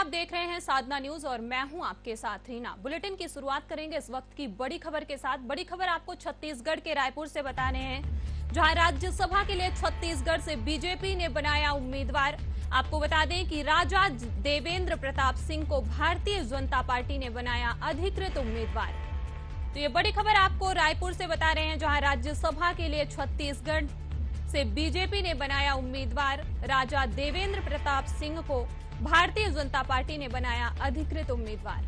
आप देख रहे हैं साधना न्यूज़ और मैं हूँ आपके साथ रीना। बुलेटिन की शुरुआत करेंगे इस वक्त की बड़ी खबर के साथ। बड़ी खबर आपको छत्तीसगढ़ के रायपुर से बताने हैं, जहाँ राज्यसभा के लिए छत्तीसगढ़ से बीजेपी ने बनाया उम्मीदवार। आपको बता दें कि राजा देवेंद्र प्रताप सिंह को भारतीय जनता पार्टी ने बनाया अधिकृत उम्मीदवार। तो ये बड़ी खबर आपको रायपुर से बता रहे हैं, जहाँ राज्यसभा के लिए छत्तीसगढ़ से बीजेपी ने बनाया उम्मीदवार। राजा देवेंद्र प्रताप सिंह को भारतीय जनता पार्टी ने बनाया अधिकृत उम्मीदवार।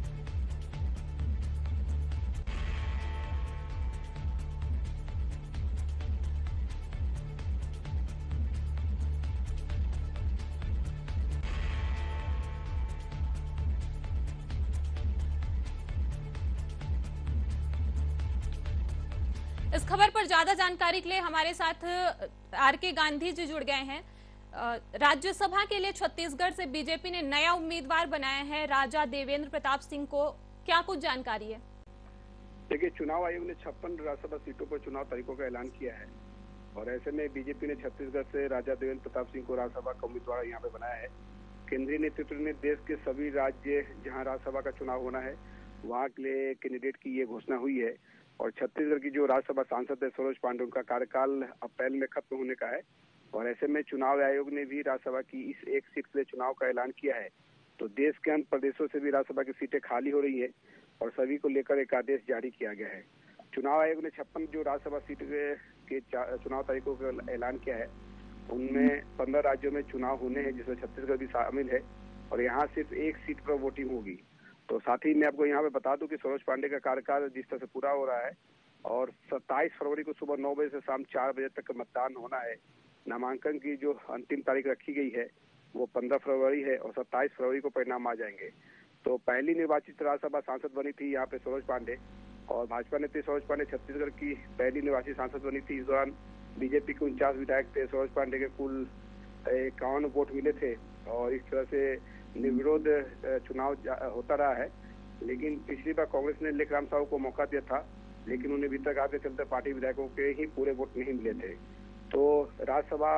इस खबर पर ज़्यादा जानकारी के लिए हमारे साथ आर के गांधी जी जुड़ गए हैं। राज्यसभा के लिए छत्तीसगढ़ से बीजेपी ने नया उम्मीदवार बनाया है। राजा देवेंद्र प्रताप सिंह को क्या कुछ जानकारी है? देखिए, चुनाव आयोग ने छप्पन राज्यसभा सीटों पर चुनाव तारीखों का ऐलान किया है और ऐसे में बीजेपी ने छत्तीसगढ़ से राजा देवेंद्र प्रताप सिंह को राज्यसभा का उम्मीदवार यहाँ पे बनाया है। केंद्रीय नेतृत्व ने देश के सभी राज्य जहाँ राज्यसभा का चुनाव होना है, वहाँ के लिए कैंडिडेट की ये घोषणा हुई है और छत्तीसगढ़ की जो राज्यसभा सांसद है, सरोज पांडे उनका कार्यकाल अप्रैल में खत्म होने का है। और ऐसे में चुनाव आयोग ने भी राज्यसभा की इस एक सीट लिए चुनाव का ऐलान किया है। तो देश के अन्य प्रदेशों से भी राज्यसभा की सीटें खाली हो रही है और सभी को लेकर एक आदेश जारी किया गया है। चुनाव आयोग ने छप्पन जो राज्यसभा सीट के चुनाव तारीखों का ऐलान किया है, उनमें पंद्रह राज्यों में चुनाव होने हैं, जिसमें छत्तीसगढ़ भी शामिल है और यहाँ सिर्फ़ एक सीट पर वोटिंग होगी। तो साथ ही मैं आपको यहाँ पे बता दूँ कि सरोज पांडे का कार्यकाल जिस तरह से पूरा हो रहा है और 27 फरवरी को सुबह नौ बजे से शाम चार बजे तक मतदान होना है नामांकन की जो अंतिम तारीख रखी गई है, वो 15 फरवरी है और 27 फरवरी को परिणाम आ जाएँगे। तो पहली निर्वाचित राज्यसभा सांसद बनी थी यहाँ पे सरोज पांडे और भाजपा नेत्री सरोज पांडे छत्तीसगढ़ की पहली निर्वाचित सांसद बनी थी। इस दौरान बीजेपी के उनचास विधायक थे, सरोज पांडे के कुल इक्यावन वोट मिले थे और इस तरह से निर्विरोध चुनाव होता रहा है। लेकिन पिछली बार कांग्रेस ने लेखराम साहू को मौका दिया था, लेकिन उन्हें वितरक के चलते पार्टी विधायकों के ही पूरे वोट नहीं मिले थे। तो राज्यसभा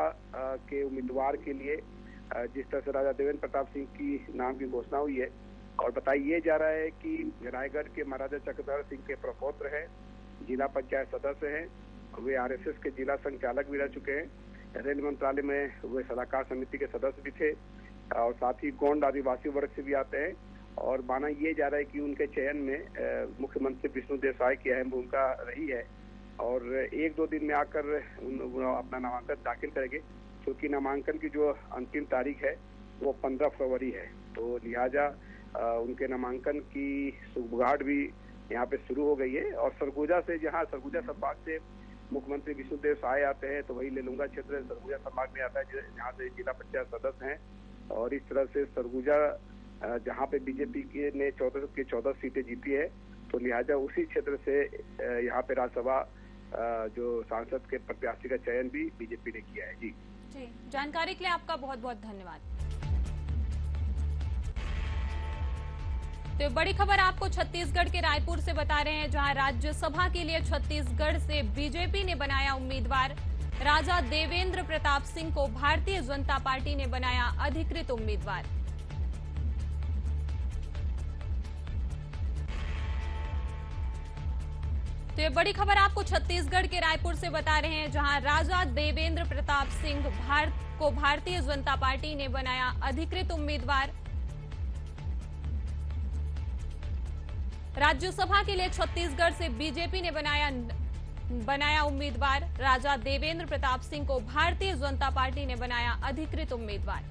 के उम्मीदवार के लिए जिस तरह से राजा देवेंद्र प्रताप सिंह की नाम की घोषणा हुई है, और बताइए जा रहा है कि रायगढ़ के महाराजा चक्रधर सिंह के प्रपोत्र हैं, जिला पंचायत सदस्य हैं, वे आरएसएस के जिला संचालक भी रह चुके हैं, रेल मंत्रालय में वे सलाहकार समिति के सदस्य भी थे, और साथ ही गोंड आदिवासी वर्ग से भी आते हैं, और माना ये जा रहा है कि उनके चयन में मुख्यमंत्री विष्णु साय की अहम भूमिका रही है और एक दो दिन में आकर अपना नामांकन दाखिल करेंगे। क्योंकि नामांकन की जो अंतिम तारीख है, वो पंद्रह फरवरी है। तो लिहाजा उनके नामांकन की सुबगाहट भी यहाँ पे शुरू हो गई है। और सरगुजा से जहाँ, सरगुजा संभाग से मुख्यमंत्री विष्णुदेव साय आते हैं तो वही लेलुंगा क्षेत्र, सरगुजा संभाग में आता है जहाँ से जिला पंचायत सदस्य हैं। और इस तरह से सरगुजा जहाँ पे बीजेपी के ने चौदह, की चौदह सीटें जीती है तो लिहाजा उसी क्षेत्र से यहाँ पे राज्यसभा जो सांसद के प्रत्याशी का चयन भी बीजेपी ने किया है। जी। जी, जानकारी के लिए आपका बहुत बहुत धन्यवाद। तो बड़ी खबर आपको छत्तीसगढ़ के रायपुर से बता रहे हैं, जहाँ राज्यसभा के लिए छत्तीसगढ़ से बीजेपी ने बनाया उम्मीदवार। राजा देवेंद्र प्रताप सिंह को भारतीय जनता पार्टी ने बनाया अधिकृत उम्मीदवार। तो ये बड़ी खबर आपको छत्तीसगढ़ के रायपुर से बता रहे हैं, जहाँ राजा देवेंद्र प्रताप सिंह भारत को भारतीय जनता पार्टी ने बनाया अधिकृत उम्मीदवार। राज्यसभा के लिए छत्तीसगढ़ से बीजेपी ने बनाया बनाया उम्मीदवार। राजा देवेंद्र प्रताप सिंह को भारतीय जनता पार्टी ने बनाया अधिकृत उम्मीदवार।